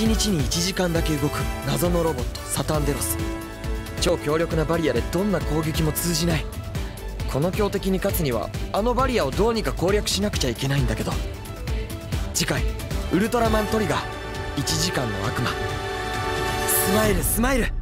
1日に1時間だけ動く謎のロボットサタンデロス。超強力なバリアでどんな攻撃も通じない。この強敵に勝つにはあのバリアをどうにか攻略しなくちゃいけないんだけど。次回「ウルトラマントリガー。1時間の悪魔」スマイルスマイル。